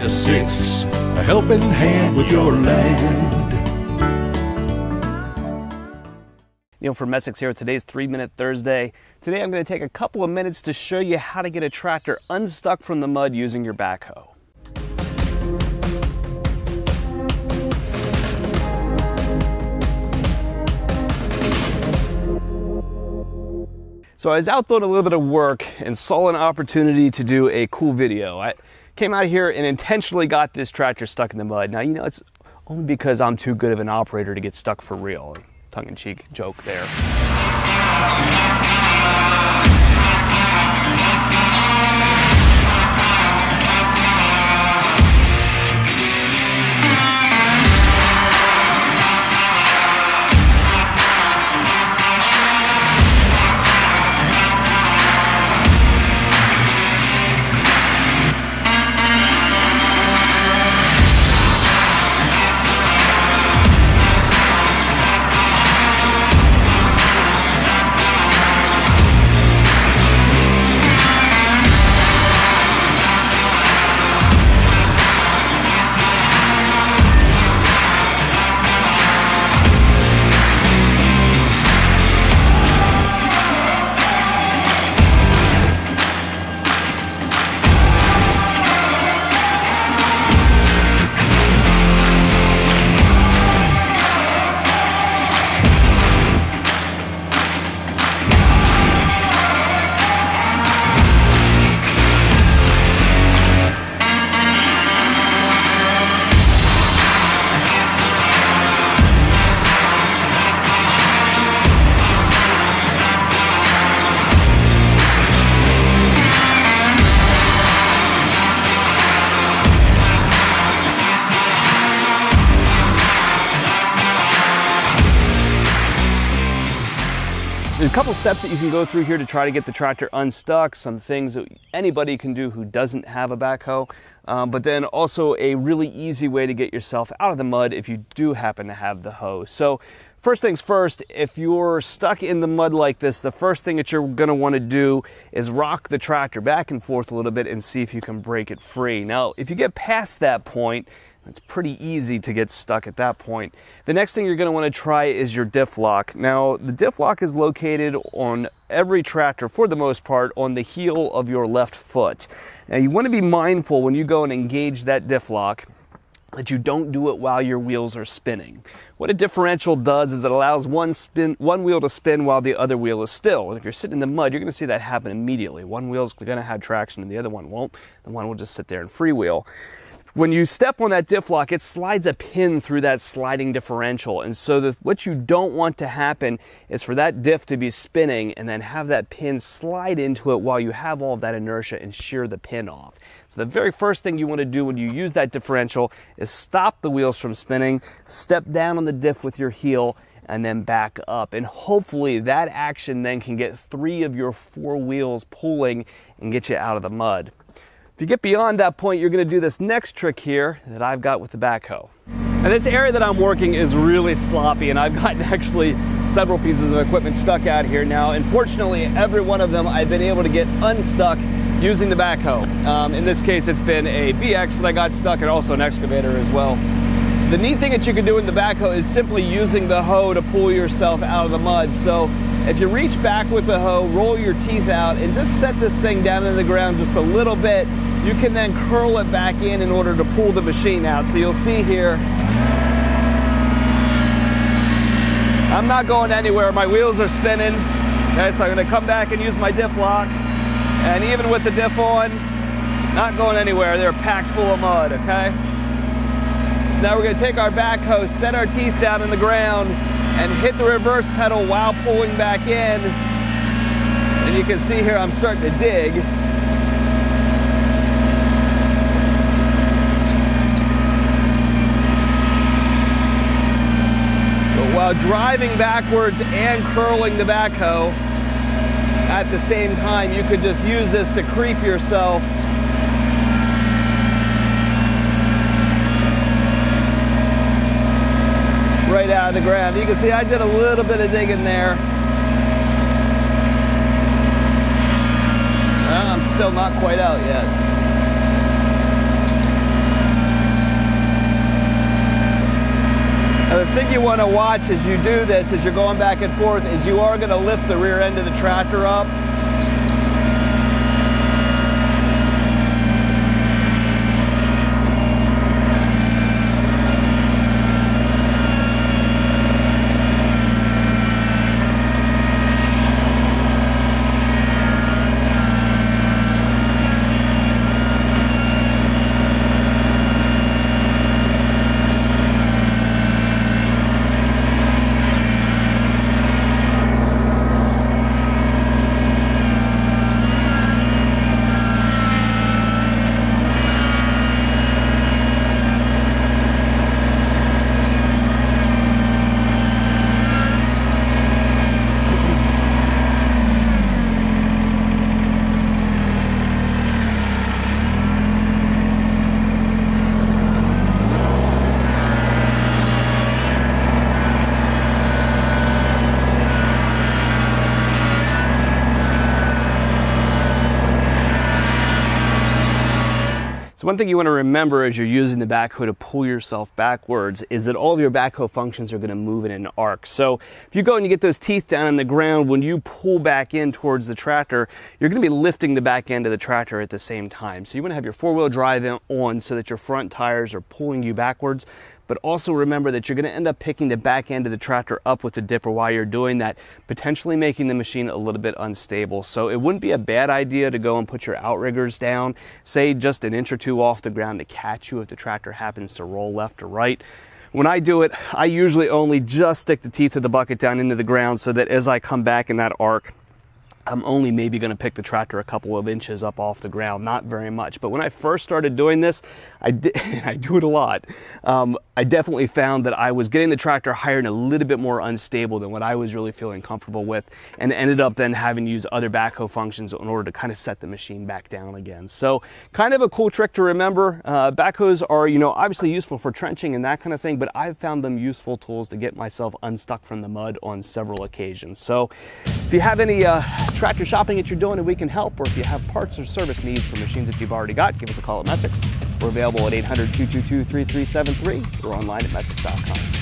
Messick's, a helping hand with your land. Neil from Messick's here with today's 3 Minute Thursday. Today I'm going to take a couple of minutes to show you how to get a tractor unstuck from the mud using your backhoe. So I was out doing a little bit of work and saw an opportunity to do a cool video. I came out of here and intentionally got this tractor stuck in the mud. Now, you know, it's only because I'm too good of an operator to get stuck for real. Tongue in cheek joke there. There's a couple steps that you can go through here to try to get the tractor unstuck, some things that anybody can do who doesn't have a backhoe, um, but then also a really easy way to get yourself out of the mud if you do happen to have the hoe. So First things first, if you're stuck in the mud like this, the first thing that you're gonna wanna do is rock the tractor back and forth a little bit and see if you can break it free. Now, if you get past that point, it's pretty easy to get stuck at that point. The next thing you're going to want to try is your diff lock. Now, the diff lock is located on every tractor, for the most part, on the heel of your left foot. Now, you want to be mindful when you go and engage that diff lock that you don't do it while your wheels are spinning. What a differential does is it allows one spin, one wheel to spin while the other wheel is still. And if you're sitting in the mud, you're going to see that happen immediately. One wheel's going to have traction and the other one won't. The one will just sit there and freewheel when you step on that diff lock, it slides a pin through that sliding differential. And so the, what you don't want to happen is for that diff to be spinning and then have that pin slide into it while you have all of that inertia and shear the pin off. So the very first thing you want to do when you use that differential is stop the wheels from spinning, step down on the diff with your heel, and then back up. And hopefully that action then can get three of your four wheels pulling and get you out of the mud. If you get beyond that point, you're gonna do this next trick here that I've got with the backhoe. And this area that I'm working is really sloppy and I've gotten actually several pieces of equipment stuck out here now. Unfortunately, every one of them I've been able to get unstuck using the backhoe. Um, in this case, it's been a BX that I got stuck and also an excavator as well. The neat thing that you can do in the backhoe is simply using the hoe to pull yourself out of the mud. So if you reach back with the hoe, roll your teeth out, and just set this thing down in the ground just a little bit, you can then curl it back in in order to pull the machine out. So you'll see here, I'm not going anywhere. My wheels are spinning. Okay, so I'm gonna come back and use my diff lock. And even with the diff on, not going anywhere. They're packed full of mud, okay? So now we're gonna take our backhoe, set our teeth down in the ground, and hit the reverse pedal while pulling back in. And you can see here I'm starting to dig. While driving backwards and curling the backhoe at the same time. You could just use this to creep yourself right out of the ground. You can see I did a little bit of digging there. Well, I'm still not quite out yet. Thing you want to watch as you do this, as you're going back and forth, is you are going to lift the rear end of the tractor up So one thing you want to remember as you're using the backhoe to pull yourself backwards is that all of your backhoe functions are going to move in an arc. So if you go and you get those teeth down in the ground, when you pull back in towards the tractor, you're going to be lifting the back end of the tractor at the same time. So you want to have your four-wheel drive on so that your front tires are pulling you backwards, but also remember that you're going to end up picking the back end of the tractor up with the dipper while you're doing that, potentially making the machine a little bit unstable. So it wouldn't be a bad idea to go and put your outriggers down, say just an inch or two off the ground to catch you if the tractor happens to roll left or right. When I do it, I usually only just stick the teeth of the bucket down into the ground so that as I come back in that arc, I'm only maybe going to pick the tractor a couple of inches up off the ground, not very much. But when I first started doing this, I did, I do it a lot. Um, I definitely found that I was getting the tractor higher and a little bit more unstable than what I was really feeling comfortable with, and ended up then having to use other backhoe functions in order to kind of set the machine back down again. So, kind of a cool trick to remember. Uh, backhoes are, you know, obviously useful for trenching and that kind of thing, but I've found them useful tools to get myself unstuck from the mud on several occasions. So, if you have any uh, tractor shopping that you're doing and we can help, or if you have parts or service needs for machines that you've already got, give us a call at Messick's. We're available at 800 222 3373 or online at messick's.com.